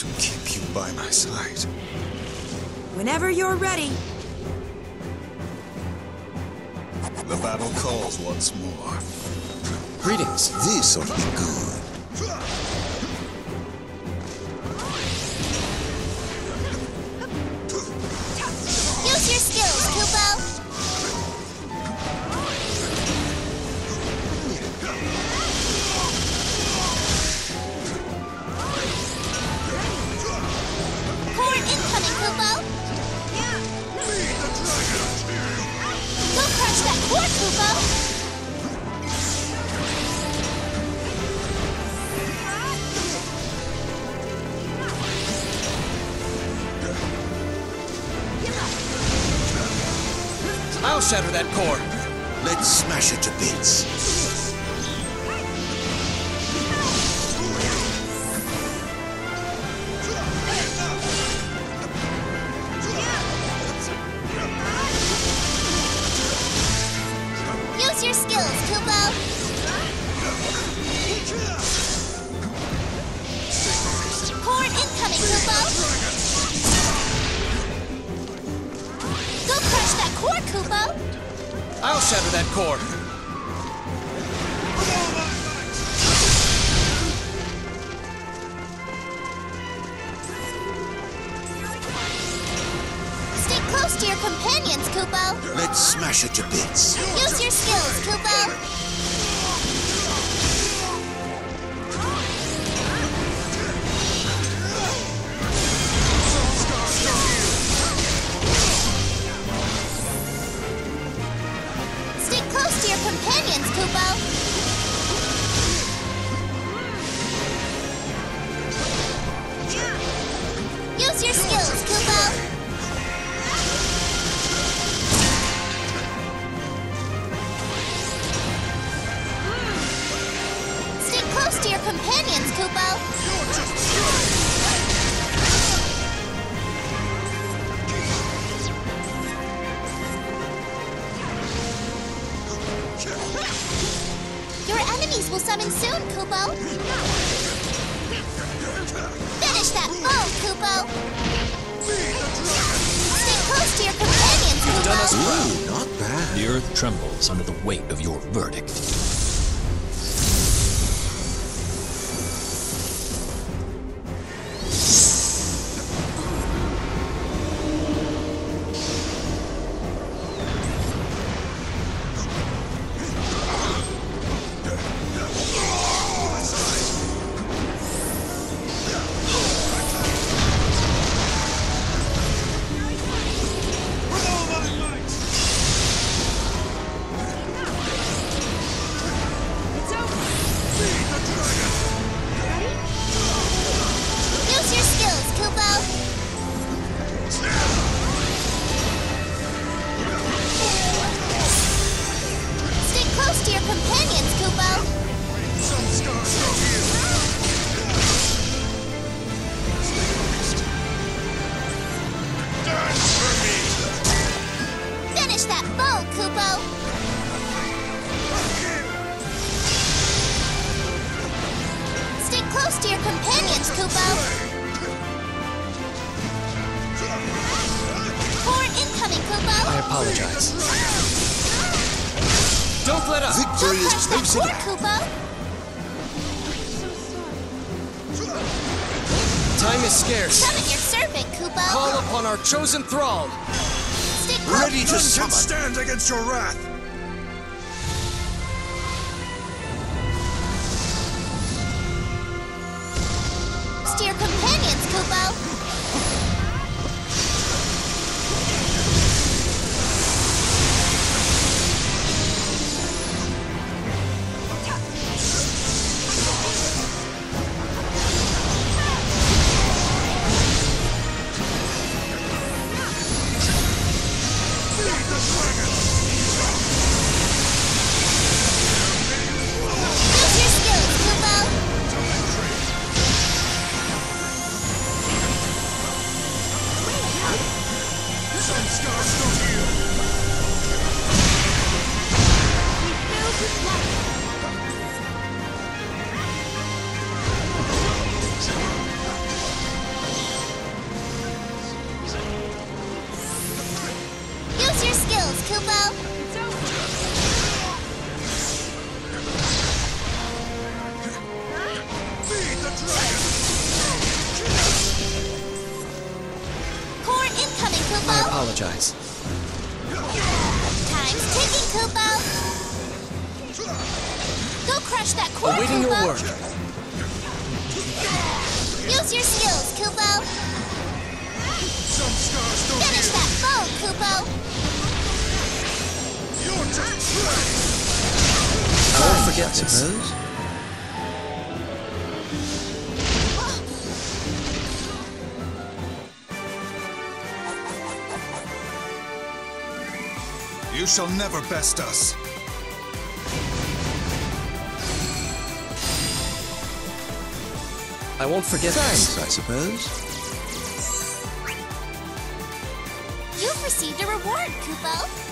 to keep you by my side. Whenever you're ready. The battle calls once more. Greetings. This ought to be good. I'll shatter that core. Let's smash it to bits. Use your skills, Kupo. That. I'll shatter that core. Stay close to your companions, Kupo. Let's smash it to bits. Use your skills, Kupo. Your enemies will summon soon, Kupo. Finish that foe, Kupo. Stay close to your companions, You've done us Kupo. proud. Ooh, not bad. The earth trembles under the weight of your verdict. To your companions, Kupo. Core incoming, Kupo. I apologize. Don't let up. Go Victory crush is that close core, enough. Kupo. Time is scarce. Summon your servant, Kupo. Call upon our chosen thrall. Stay close. Ready to None can summon. stand against your wrath. To apologize. Time's ticking, Kupo. Go crush that core, Awaiting your Kupo. word. Use your skills, Kupo. Finish that Kupo. I won't forget this. You shall never best us. I won't forget this. Thanks, I suppose. You've received a reward, Kupo.